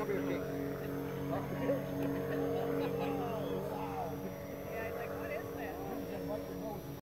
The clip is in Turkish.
Come here, Jake.